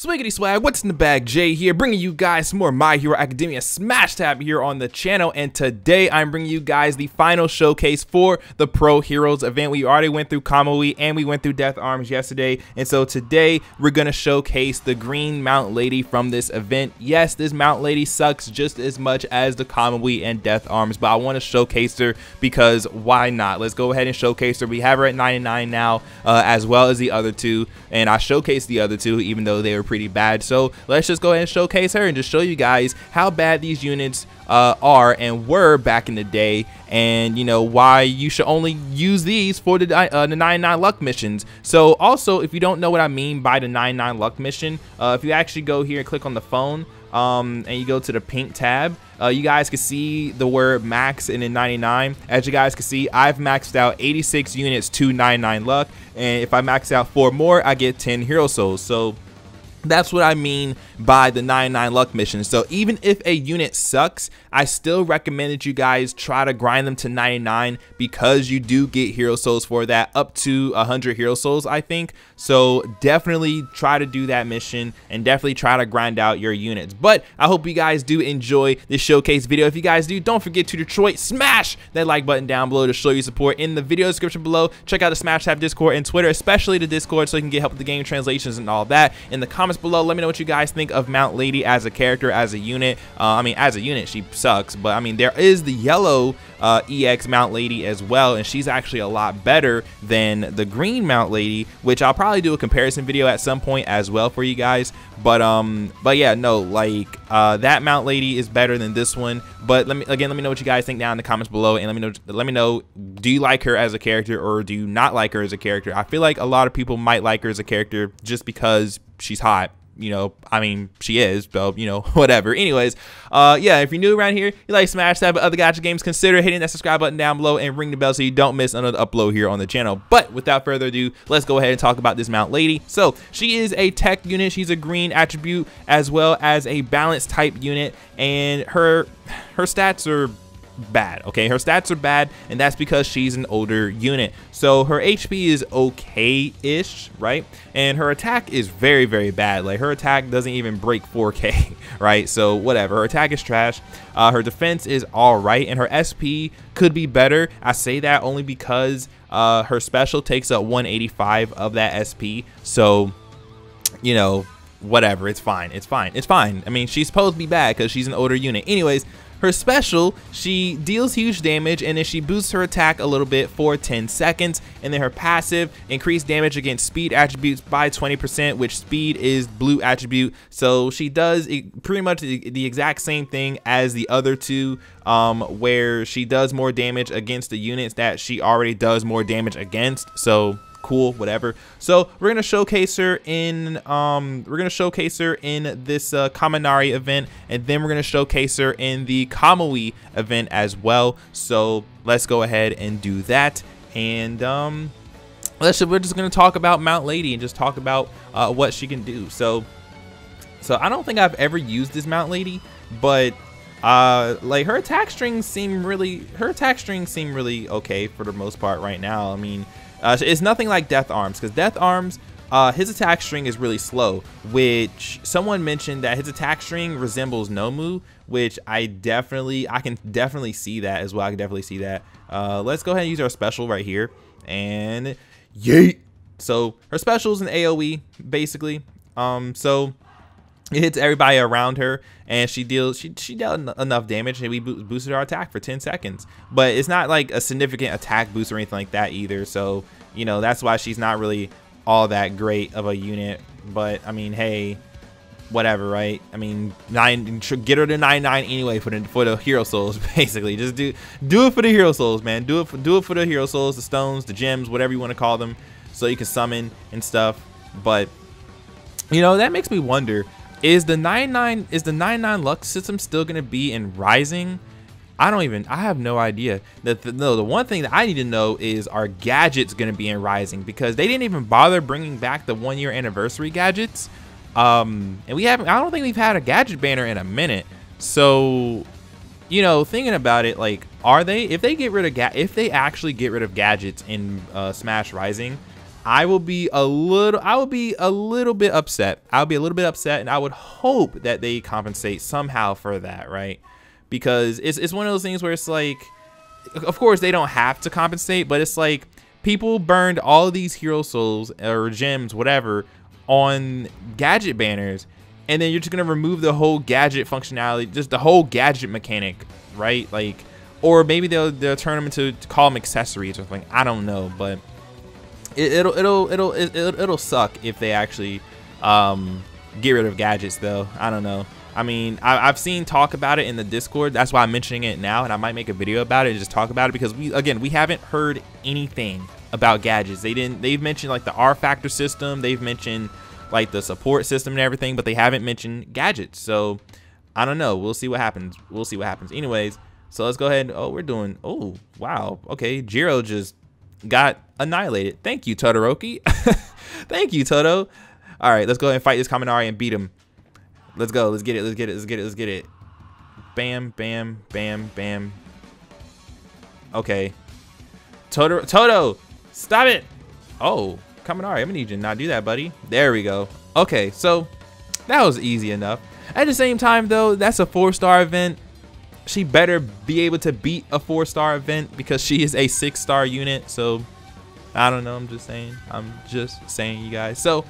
Swiggity swag, what's in the bag? Jay here, bringing you guys some more My Hero Academia Smash Tap here on the channel. And today I'm bringing you guys the final showcase for the Pro Heroes event. We already went through Kamui and we went through Death Arms yesterday. And so today we're going to showcase the Green Mount Lady from this event. Yes, this Mount Lady sucks just as much as the Kamui and Death Arms, but I want to showcase her because why not? Let's go ahead and showcase her. We have her at 99 now, uh, as well as the other two. And I showcased the other two, even though they were pretty bad. So let's just go ahead and showcase her and just show you guys how bad these units uh, are and were back in the day. And you know why you should only use these for the, uh, the 99 luck missions. So also if you don't know what I mean by the 99 luck mission uh, if you actually go here and click on the phone um, and you go to the pink tab uh, you guys can see the word max and in 99 as you guys can see I've maxed out 86 units to 99 luck. And if I max out four more I get 10 hero souls. So that's what I mean by the 99 luck mission. So even if a unit sucks, I still recommend that you guys try to grind them to 99 because you do get hero souls for that up to 100 hero souls, I think. So definitely try to do that mission and definitely try to grind out your units. But I hope you guys do enjoy this showcase video. If you guys do, don't forget to Detroit smash that like button down below to show your support in the video description below. Check out the Smash Tap Discord and Twitter, especially the Discord so you can get help with the game translations and all that. In the comments below, let me know what you guys think of Mount Lady as a character, as a unit. Uh, I mean, as a unit, she sucks, but I mean, there is the yellow uh, EX Mount Lady as well, and she's actually a lot better than the green Mount Lady, which I'll probably do a comparison video at some point as well for you guys. But um, but yeah, no, like uh, that Mount Lady is better than this one. But let me again, let me know what you guys think down in the comments below, and let me know let me know do you like her as a character or do you not like her as a character? I feel like a lot of people might like her as a character just because she's hot you know, I mean, she is, but you know, whatever. Anyways, uh, yeah, if you're new around here, you like Smash that, but other gacha games, consider hitting that subscribe button down below and ring the bell so you don't miss another upload here on the channel. But without further ado, let's go ahead and talk about this Mount Lady. So she is a tech unit. She's a green attribute as well as a balance type unit, and her her stats are bad. Okay, her stats are bad, and that's because she's an older unit. So her HP is okay-ish, right? And her attack is very, very bad. Like her attack doesn't even break 4K, right? So whatever. Her attack is trash. Uh, her defense is all right, and her SP could be better. I say that only because uh, her special takes up 185 of that SP. So, you know, whatever. It's fine. It's fine. It's fine. I mean, she's supposed to be bad because she's an older unit. Anyways, her special, she deals huge damage and then she boosts her attack a little bit for 10 seconds. And then her passive, increased damage against speed attributes by 20%, which speed is blue attribute. So she does pretty much the exact same thing as the other two, um, where she does more damage against the units that she already does more damage against. So cool, whatever. So we're gonna showcase her in um we're gonna showcase her in this uh, Kaminari event, and then we're gonna showcase her in the Kamui event as well. So let's go ahead and do that. And um let's we're just gonna talk about Mount Lady and just talk about uh, what she can do. So so I don't think I've ever used this Mount Lady, but uh like her attack strings seem really her attack strings seem really okay for the most part right now i mean uh, it's nothing like Death Arms because Death Arms, uh, his attack string is really slow, which someone mentioned that his attack string resembles Nomu, which I definitely, I can definitely see that as well. I can definitely see that. Uh, let's go ahead and use our special right here and yeet. So her special is an AoE basically. Um, so it hits everybody around her and she deals she she dealt enough damage and we boosted our attack for 10 seconds. But it's not like a significant attack boost or anything like that either so you know that's why she's not really all that great of a unit. But i mean hey whatever right? I mean nine get her to 99 anyway for the for the hero souls basically. Just do do it for the hero souls man. Do it for do it for the hero souls the stones the gems whatever you want to call them so you can summon and stuff. But you know that makes me wonder is the 99 is the 99 Lux system still going to be in Rising? I don't even I have no idea. The, the, no, the one thing that I need to know is are gadgets going to be in Rising because they didn't even bother bringing back the 1 year anniversary gadgets. Um and we haven't I don't think we've had a gadget banner in a minute. So you know, thinking about it like are they if they get rid of ga if they actually get rid of gadgets in uh, Smash Rising, I will be a little I will be a little bit upset. I'll be a little bit upset and I would hope that they compensate somehow for that, right? Because it's it's one of those things where it's like of course they don't have to compensate, but it's like people burned all these hero souls or gems, whatever, on gadget banners, and then you're just gonna remove the whole gadget functionality, just the whole gadget mechanic, right? Like, or maybe they'll they'll turn them into call them accessories or something. I don't know, but it, will it'll it'll it'll it'll suck if they actually um, get rid of gadgets, though. I don't know. I mean, I, have seen talk about it in the Discord. That's why I'm mentioning it now, and I might make a video about it and just talk about it because we, again, we haven't heard anything about gadgets. They didn't. They've mentioned like the R factor system. They've mentioned like the support system and everything, but they haven't mentioned gadgets. So I don't know. We'll see what happens. We'll see what happens. Anyways, so let's go ahead. oh, we're doing. Oh, wow. Okay, Jiro just got annihilated. Thank you, Todoroki. Thank you, Toto. All right, let's go and fight this Kaminari and beat him. Let's go. Let's get it. Let's get it. Let's get it. Let's get it. Bam, bam, bam, bam. Okay. Toto, Toto, stop it. Oh, Kaminari, I'm gonna need you to not do that, buddy. There we go. Okay, so that was easy enough. At the same time, though, that's a four-star event. She better be able to beat a four-star event because she is a six-star unit. So I don't know. I'm just saying. I'm just saying, you guys. So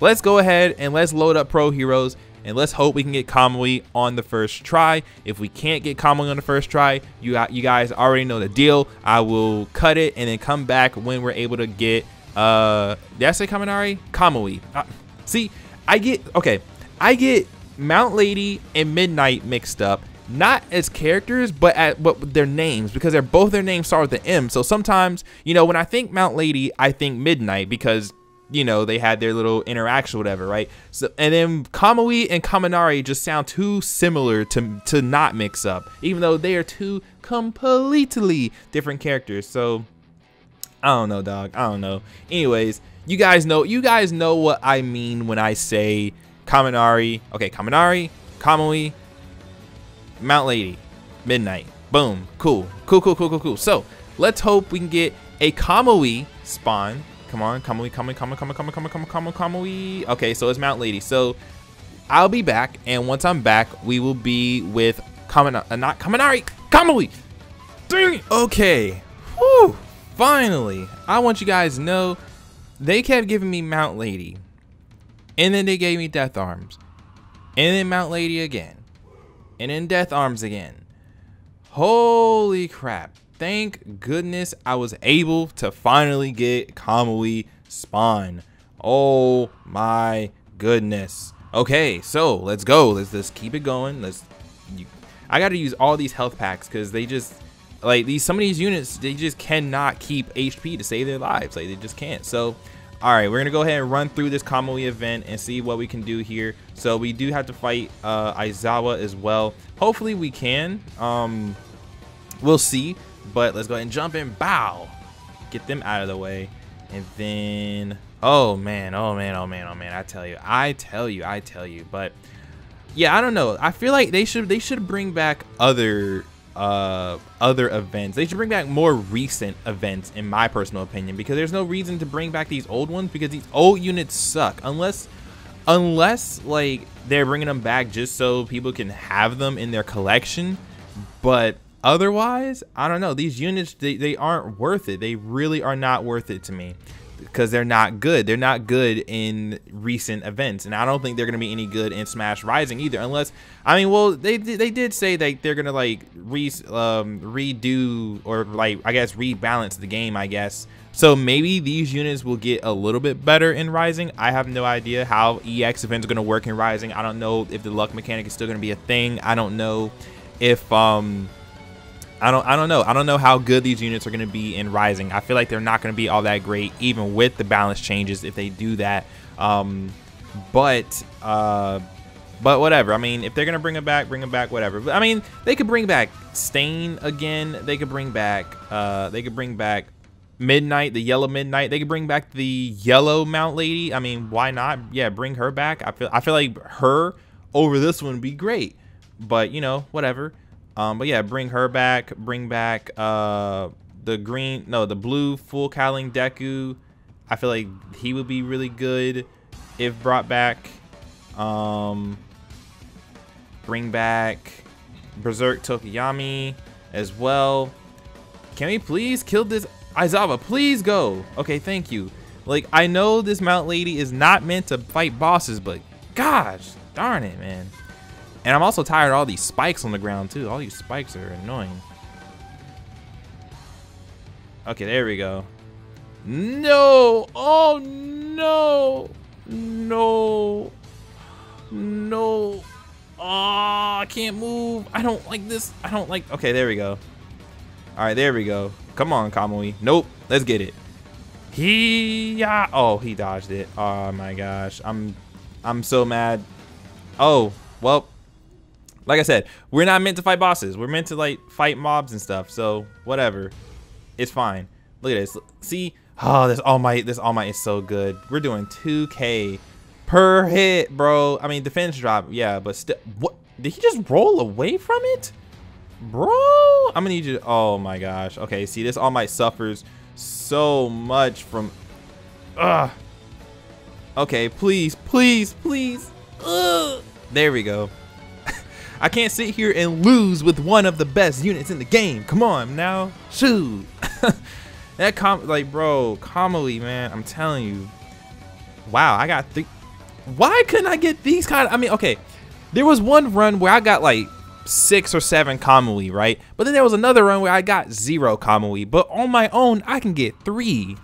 let's go ahead and let's load up Pro Heroes and let's hope we can get Kamui on the first try. If we can't get Kamui on the first try, you got, you guys already know the deal. I will cut it and then come back when we're able to get uh did I say Kaminari? Kamui. Uh, see, I get okay. I get Mount Lady and Midnight mixed up not as characters, but at but their names because they're both their names start with the M. So sometimes, you know, when I think Mount Lady, I think Midnight because you know they had their little interaction, whatever, right? So and then Kamui and Kaminari just sound too similar to to not mix up, even though they are two completely different characters. So I don't know, dog. I don't know. Anyways, you guys know you guys know what I mean when I say Kaminari. Okay, Kaminari, Kamui, Mount Lady, Midnight. Boom. Cool. Cool, cool, cool, cool, cool. So let's hope we can get a Kamui spawn. Come on, Kamui, Kamui, Kamui, Kamui, Kamui, Kamui, Kamui, Kamui, Kamui. Okay, so it's Mount Lady. So I'll be back, and once I'm back, we will be with Kaminari, uh, not Kaminari, Kamui. Dang Okay. Whew. Finally. I want you guys to know they kept giving me Mount Lady. And then they gave me Death Arms. And then Mount Lady again and in Death Arms again. Holy crap. Thank goodness I was able to finally get Kamui spawn. Oh my goodness. Okay, so let's go. Let's just keep it going. Let's. You, I got to use all these health packs because they just like these. Some of these units they just cannot keep HP to save their lives. Like they just can't. So all right, we're gonna go ahead and run through this Kamui event and see what we can do here. So we do have to fight uh, Aizawa as well. Hopefully we can. Um, we'll see. But let's go ahead and jump in. Bow. Get them out of the way. And then, oh man, oh man, oh man, oh man. I tell you, I tell you, I tell you. But yeah, I don't know. I feel like they should they should bring back other uh, other events. They should bring back more recent events, in my personal opinion, because there's no reason to bring back these old ones because these old units suck. Unless, unless like they're bringing them back just so people can have them in their collection. But otherwise, I don't know. These units, they, they aren't worth it. They really are not worth it to me because they're not good. They're not good in recent events, and I don't think they're gonna be any good in Smash Rising either. Unless, I mean, well, they they did say that they're gonna like re um, redo or like I guess rebalance the game. I guess so. Maybe these units will get a little bit better in Rising. I have no idea how EX events are gonna work in Rising. I don't know if the luck mechanic is still gonna be a thing. I don't know if um I don't I don't know. I don't know how good these units are going to be in Rising. I feel like they're not going to be all that great even with the balance changes if they do that. Um, but uh, but whatever. I mean, if they're going to bring it back, bring it back whatever. But I mean, they could bring back Stain again. They could bring back uh they could bring back Midnight, the yellow Midnight. They could bring back the yellow Mount Lady. I mean, why not? Yeah, bring her back. I feel I feel like her over this one would be great. But, you know, whatever. Um, but yeah, bring her back. Bring back uh, the green, no, the blue full Cowling Deku. I feel like he would be really good if brought back. Um, bring back Berserk Tokoyami as well. Can we please kill this Aizawa? Please go. Okay, thank you. Like, I know this Mount Lady is not meant to fight bosses, but gosh, darn it, man. And I'm also tired of all these spikes on the ground, too. All these spikes are annoying. Okay, there we go. No! Oh, no! No! No! Oh, I can't move. I don't like this. I don't like... Okay, there we go. All right, there we go. Come on, Kamui. Nope. Let's get it. He... Yeah. Oh, he dodged it. Oh, my gosh. I'm... I'm so mad. Oh, well... Like I said, we're not meant to fight bosses. We're meant to, like, fight mobs and stuff. So, whatever. It's fine. Look at this. See? Oh, this All Might. This All Might is so good. We're doing 2K per hit, bro. I mean, defense drop, yeah, but still, what? Did he just roll away from it? Bro, I'm gonna need you to, oh my gosh. Okay, see, this All Might suffers so much from, ugh. Okay, please, please, please. Ugh. There we go. I can't sit here and lose with one of the best units in the game. Come on now, shoot. that com like, bro, Kamui, man, I'm telling you. Wow, I got three why couldn't I get these kind of, I mean, okay, there was one run where I got like six or seven Kamui, right? But then there was another run where I got zero Kamui, but on my own, I can get three.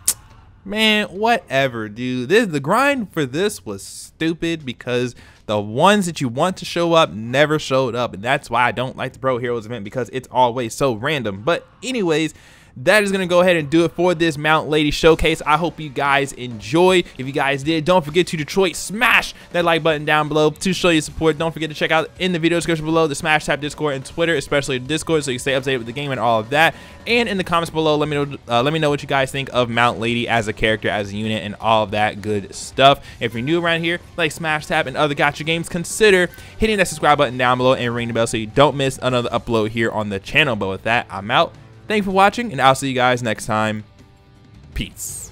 Man, whatever, dude. This the grind for this was stupid because the ones that you want to show up never showed up, and that's why I don't like the Pro Heroes event because it's always so random. But anyways, that is going to go ahead and do it for this Mount Lady Showcase. I hope you guys enjoy. If you guys did, don't forget to Detroit smash that like button down below to show your support. Don't forget to check out in the video description below the Smash Tap Discord and Twitter, especially Discord, so you stay updated with the game and all of that. And in the comments below, let me know uh, let me know what you guys think of Mount Lady as a character, as a unit, and all of that good stuff. If you're new around here, like Smash Tap and other gacha games, consider hitting that subscribe button down below and ring the bell so you don't miss another upload here on the channel. But with that, I'm out. Thank you for watching, and I'll see you guys next time. Peace.